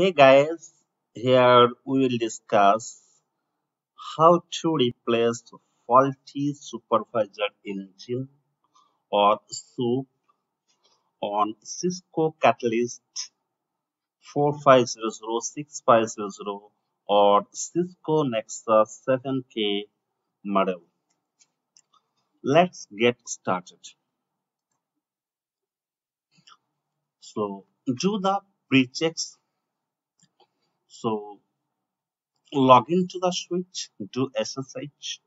Hey guys, here we will discuss how to replace faulty supervisor engine or SUP on Cisco Catalyst 4500650 or Cisco Nexus 7K model. Let's get started. So do the pre-checks. So log into the switch, do SSH,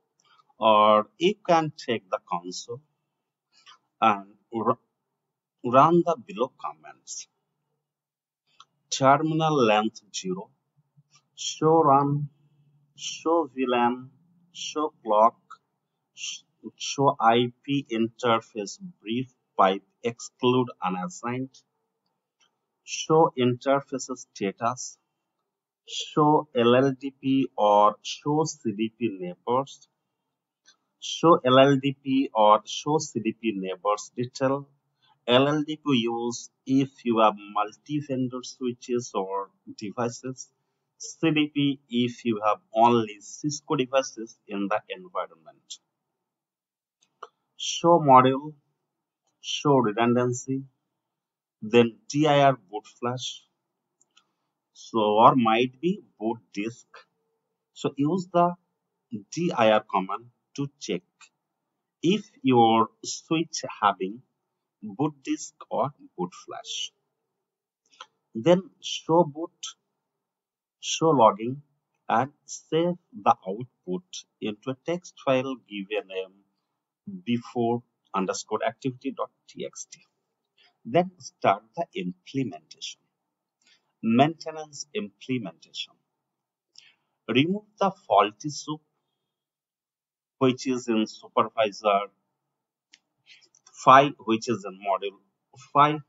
or you can take the console and run the below commands. Terminal length 0, show run, show VLAN, show clock, show IP interface brief pipe exclude unassigned, show interface status, show LLDP or show CDP neighbors, show LLDP or show CDP neighbors detail. LLDP use if you have multi-vendor switches or devices. CDP if you have only Cisco devices in the environment. Show module, show redundancy, then dir boot flash, so or might be boot disk. So use the dir command to check if your switch having boot disk or boot flash. Then show boot, show logging and save the output into a text file given name before underscore activity.txt. Then start the implementation. Maintenance implementation. Remove the faulty SUP which is in supervisor 5 which is in module 5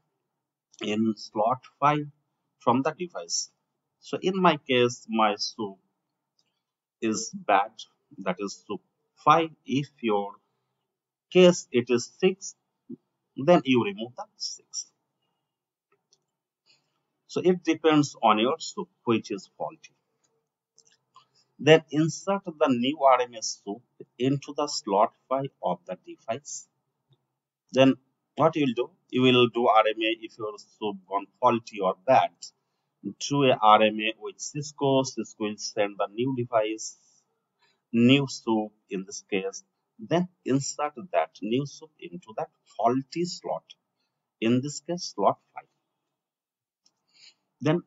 in slot 5 from the device. So in my case my SUP is bad that is SUP 5 if your case it is 6 then you remove the 6 so it depends on your SUP which is faulty. Then insert the new rms SUP into the slot 5 of the device. Then what you will do you will do rma if your SUP gone faulty or bad. To a rma with cisco. Cisco will send the new device new SUP in this case. Then insert that new SUP into that faulty slot. In this case slot 5 then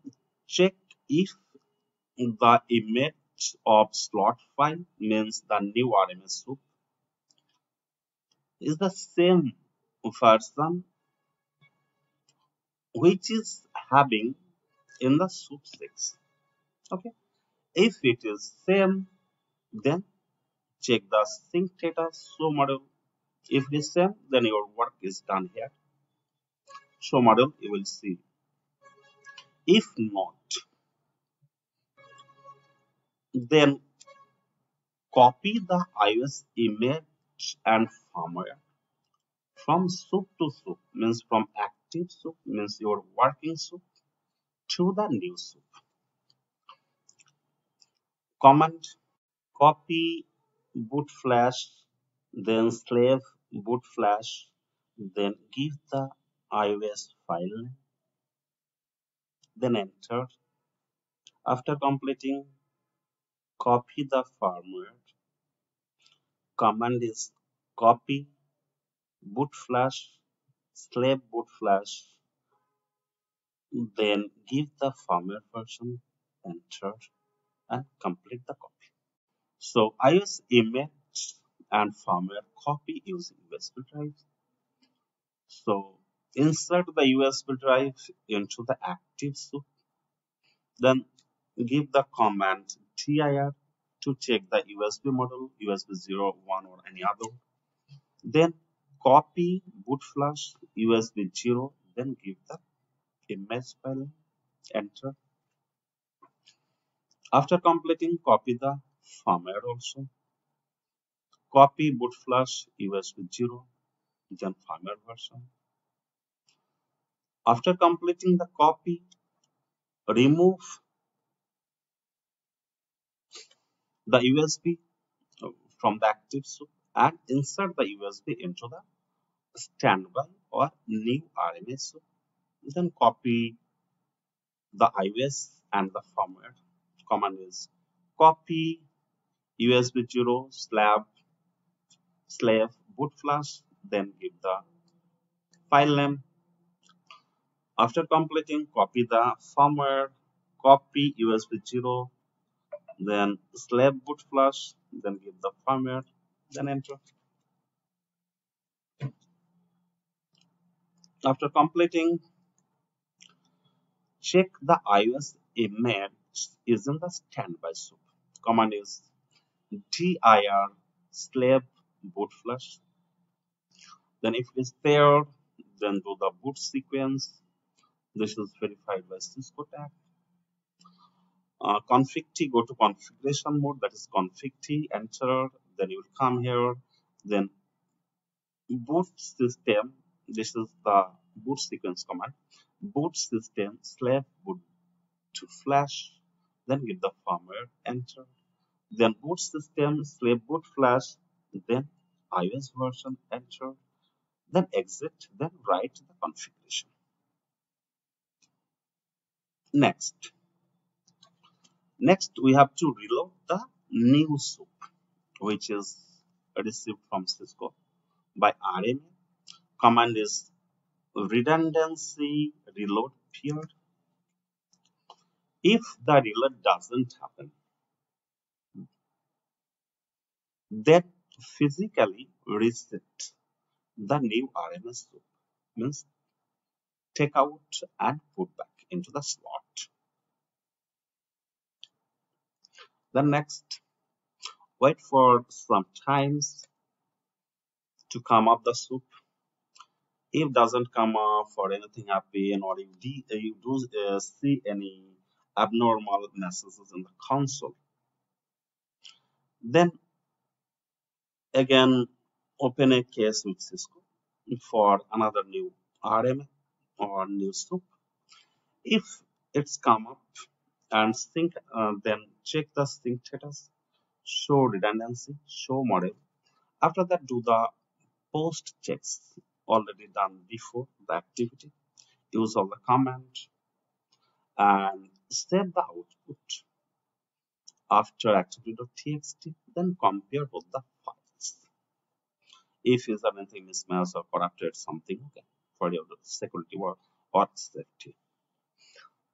check if the image of slot file means the new rms SUP is the same version which is having in the SUP 6 okay? If it is same then check the sync data show module. If it is same then your work is done here. Show module you will see if not then copy the ios image and firmware. From SUP to SUP means from active SUP means your working SUP to the new SUP. Command copy boot flash then slave boot flash then give the ios file then enter after completing copy the firmware command is copy boot flash slave boot flash then give the firmware version enter and complete the copy. So ios image and firmware copy using usb drive so insert the usb drive into the active SUP then give the command dir to check the usb model usb 0 1 or any other. Then copy boot flash usb 0 then give the image file enter. After completing copy the firmware also. Copy boot flash usb 0 then firmware version after completing the copy remove the USB from the active SUP and insert the USB into the standby or new RMA SUP. Then copy the IOS and the firmware. Command is copy USB 0 slab slave boot flash then give the file name after completing copy the firmware copy USB 0 then slave boot flash then give the firmware then enter. After completing check the IOS image is in the standby SUP. Command is dir slave boot flash then if it is there then do the boot sequence this is verified by cisco TAC uh, config t go to configuration mode that is config t enter then you will come here then boot system this is the boot sequence command boot system slave boot to flash then give the firmware enter then boot system slave boot flash then IOS version enter then exit then write the configuration next. Next we have to reload the new SUP which is received from Cisco by RMA command is redundancy reload period if the reload doesn't happen then physically reset the new RMS SUP. Means take out and put back into the slot. Then next, wait for some times to come up the SUP. If doesn't come up or anything happen or if you do uh, see any abnormal messages in the console, then again open a case with Cisco for another new RMA or new SUP. If it's come up and sync, uh, then check the sync status, show redundancy, show module. After that, do the post checks already done before the activity. Use all the command and save the output. After activity.txt, then compare both the files if is anything mismatched or corrupted something okay, for your security work or safety.